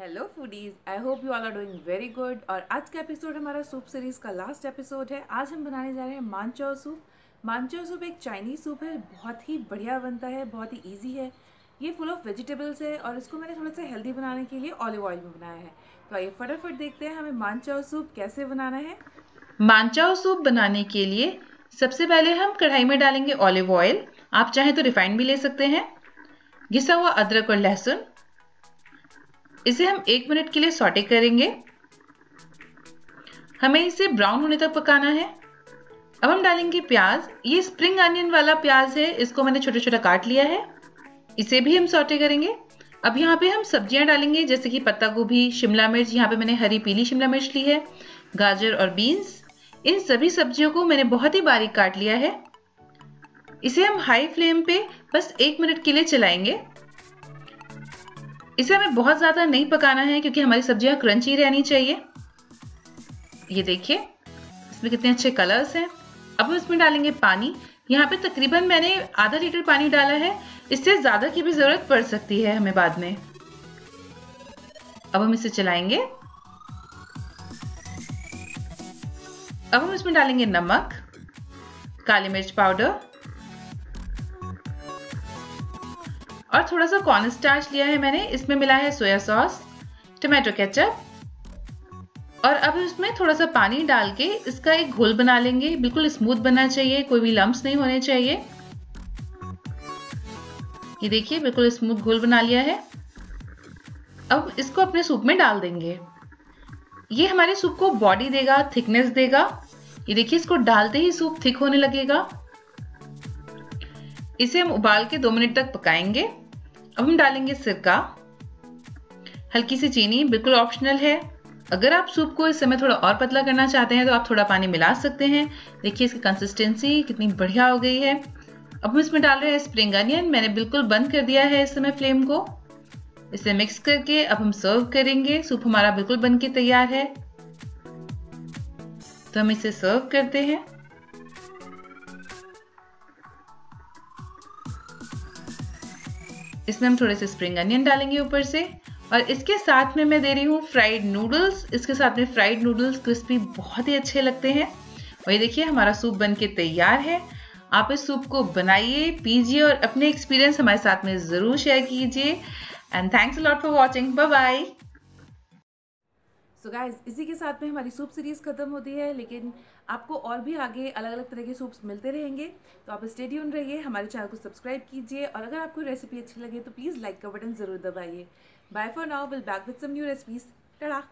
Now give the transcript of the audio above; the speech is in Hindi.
Hello foodies I hope you all are doing very good और आज का एपिसोड हमारा सूप सीरीज़ का लास्ट एपिसोड है। आज हम बनाने जा रहे हैं मानचाओ सूप मानचाओ सूप एक चाइनीज़ सूप है। बहुत ही बढ़िया बनता है, बहुत ही ईजी है। ये फुल ऑफ़ वेजिटेबल्स है और इसको मैंने थोड़ा सा हेल्दी बनाने के लिए ऑलिव ऑयल में बनाया है। तो आइए फटाफट देखते हैं हमें मानचाओ सूप कैसे बनाना है। मानचाओ सूप बनाने के लिए सबसे पहले हम कढ़ाई में डालेंगे ऑलिव ऑयल आप चाहें तो रिफाइंड भी ले सकते हैं। घिसा हुआ अदरक और लहसुन। इसे हम एक मिनट के लिए सॉटे करेंगे। हमें इसे ब्राउन होने तक पकाना है। अब हम डालेंगे प्याज। ये स्प्रिंग अनियन वाला प्याज है, इसको मैंने छोटा छोटा काट लिया है। इसे भी हम सॉटे करेंगे। अब यहाँ पे हम सब्ज़ियाँ डालेंगे, जैसे कि पत्ता गोभी, शिमला मिर्च, यहाँ पे मैंने हरी पीली शिमला मिर्च ली है, गाजर और बीन्स। इन सभी सब्जियों को मैंने बहुत ही बारीक काट लिया है। इसे हम हाई फ्लेम पे बस एक मिनट के लिए चलाएँगे। इसे हमें बहुत ज़्यादा नहीं पकाना है क्योंकि हमारी सब्ज़ियाँ क्रंची रहनी चाहिए। ये देखिए, इसमें कितने अच्छे कलर्स हैं। अब हम इसमें डालेंगे पानी। यहाँ पे तकरीबन मैंने आधा लीटर पानी डाला है। इससे ज़्यादा की भी ज़रूरत पड़ सकती है हमें बाद में। अब हम इसे चलाएँगे। अब हम इसमें डालेंगे नमक, काली मिर्च पाउडर। और थोड़ा सा कॉर्न स्टार्च लिया है मैंने, इसमें मिला है सोया सॉस टमाटो केचप और अब इसमें थोड़ा सा पानी डाल के इसका एक घोल बना लेंगे। बिल्कुल स्मूथ बनना चाहिए, कोई भी लम्ब नहीं होने चाहिए। ये देखिए, बिल्कुल स्मूथ घोल बना लिया है। अब इसको अपने सूप में डाल देंगे। ये हमारे सूप को बॉडी देगा थिकनेस देगा। ये देखिए, इसको डालते ही सूप थिक होने लगेगा। इसे हम उबाल के दो मिनट तक पकाएँगे। अब हम डालेंगे सिरका। हल्की सी चीनी, बिल्कुल ऑप्शनल है। अगर आप सूप को इस समय थोड़ा और पतला करना चाहते हैं तो आप थोड़ा पानी मिला सकते हैं। देखिए इसकी कंसिस्टेंसी कितनी बढ़िया हो गई है। अब हम इसमें डाल रहे हैं स्प्रिंग अनियन मैंने बिल्कुल बंद कर दिया है इस समय फ्लेम को। इसे मिक्स करके अब हम सर्व करेंगे। सूप हमारा बिल्कुल बन के तैयार है। तो हम इसे सर्व करते हैं। इसमें हम थोड़े से स्प्रिंग अनियन डालेंगे ऊपर से। और इसके साथ में मैं दे रही हूँ फ्राइड नूडल्स इसके साथ में फ्राइड नूडल्स क्रिस्पी बहुत ही अच्छे लगते हैं। और ये देखिए, हमारा सूप बन के तैयार है। आप इस सूप को बनाइए, पीजिए और अपने एक्सपीरियंस हमारे साथ में ज़रूर शेयर कीजिए। And thanks lot for watching bye bye so so guys इसी के साथ में हमारी सूप सीरीज़ ख़त्म होती है, लेकिन आपको और भी आगे अलग अलग तरह के सूप्स मिलते रहेंगे। तो आप स्टेडियम रहिए, हमारे चैनल को सब्सक्राइब कीजिए, और अगर आपको रेसिपी अच्छी लगे तो प्लीज़ लाइक का बटन ज़रूर दबाइए। Bye for now will back with some new recipes tada